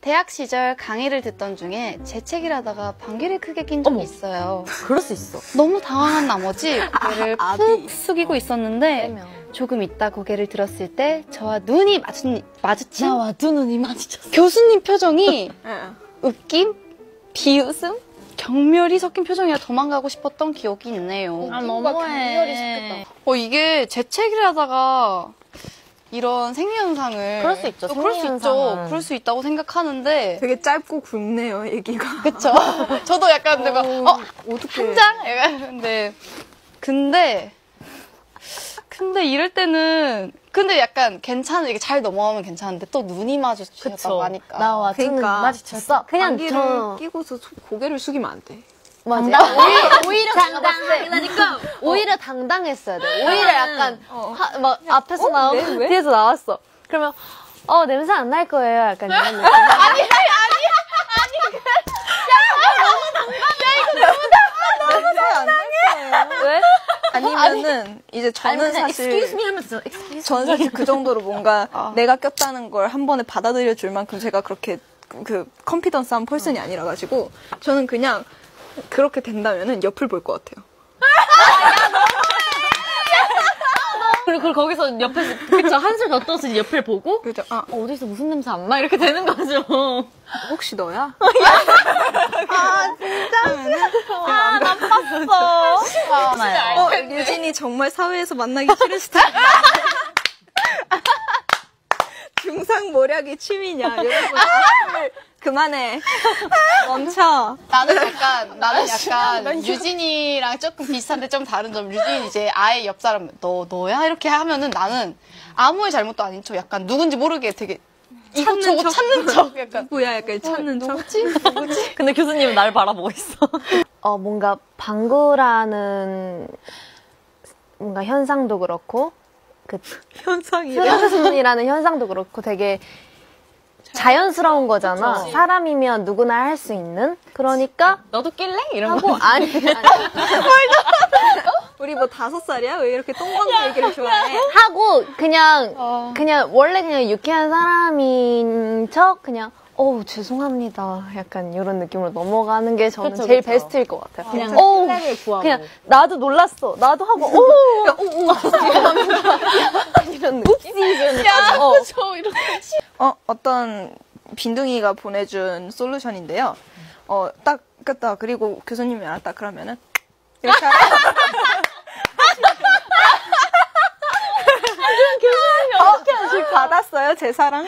대학 시절 강의를 듣던 중에 재채기를 하다가 방귀를 크게 낀 적이 어머. 있어요. 그럴 수 있어. 너무 당황한 나머지 고개를 아, 푹 아비. 숙이고 있었는데 조금 있다 고개를 들었을 때 저와 눈이 마주, 마주친 나와 두 눈이 마주쳤어. 교수님 표정이 응. 웃김, 비웃음, 경멸이 섞인 표정이라 도망가고 싶었던 기억이 있네요. 아, 너무해. 경멸이 섞였다. 어, 이게 재채기를 하다가 이런 생리현상을 그럴 수 있죠, 또 그럴 수 있죠. 그럴 수 있다고 생각하는데 되게 짧고 굵네요, 얘기가. 그쵸? 저도 약간 내가 어, 어떻게. 한 장? 약간 근데 근데 근데 이럴 때는 근데 약간 괜찮은 이게 잘 넘어가면 괜찮은데 또 눈이 마주쳤다고 그쵸. 하니까 나와 그러니까. 마주쳤어. 그냥 방귀를 저 끼고서 소- 고개를 숙이면 안 돼. 맞아. 오히려 오히려 당당하니까 오히려 당당했어야 돼. 오히려 약간 하- 막 앞에서 나오고 왜? 왜? 뒤에서 나왔어. 그러면 어 냄새 안 날 거예요. 약간 이런 느낌. 왜? 아니면은 이제 저는 사실 excuse me 하면서 excuse me. 저는 사실 그 정도로 뭔가 아. 내가 꼈다는 걸 한 번에 받아들여 줄 만큼 제가 그렇게 그 컨피던스한 펄슨이 아니라 가지고 저는 그냥 그렇게 된다면은 옆을 볼 것 같아요. 그리고 그걸 거기서 옆에서 그쵸 한술 더 떠서 옆을 보고 그죠? 아 어, 어디서 무슨 냄새 안 나? 이렇게 되는 거죠. 혹시 너야? 어 유진이 정말 사회에서 만나기 싫은 스타일. 중상모략이 취미냐? 여러분 악플 그만해. 멈춰. 나는 약간 나는 약간 유진이랑 조금 비슷한데 좀 다른 점. 유진이 이제 아예 옆 사람 너 너야 이렇게 하면은 나는 아무의 잘못도 아닌 척 약간 누군지 모르게 되게 이거 저거 찾는 척 약간 뭐야 약간 찾는 척. 누구지 누구지 근데 교수님은 날 바라보고 있어. 어, 뭔가 방구라는 뭔가 현상도 그렇고 그 현상이래. 트랜스이라는 현상도 그렇고 되게 자연스러운 거잖아. 사람이면 누구나 할 수 있는. 그러니까 너도 낄래? 이런 하고 아니, 아니 우리 뭐 다섯 살이야? 왜 이렇게 똥광 얘기를 좋아해? 하고 그냥 어. 그냥 원래 그냥 유쾌한 사람인 척 그냥 어 죄송합니다. 약간 이런 느낌으로 넘어가는 게 저는 그쵸, 제일 그쵸. 베스트일 것 같아요. 그냥 어우, 구하고. 그냥 나도 놀랐어. 나도 하고 오, 오, 오, 이런 느낌. 어. 저 이런 어, 어떤 빈둥이가 보내준 솔루션인데요. 어, 딱, 끄다. 그리고 교수님이 알았다. 그러면은, 이렇게 하라. 교수님이 어떻게 하시 받았어요, 제 사랑?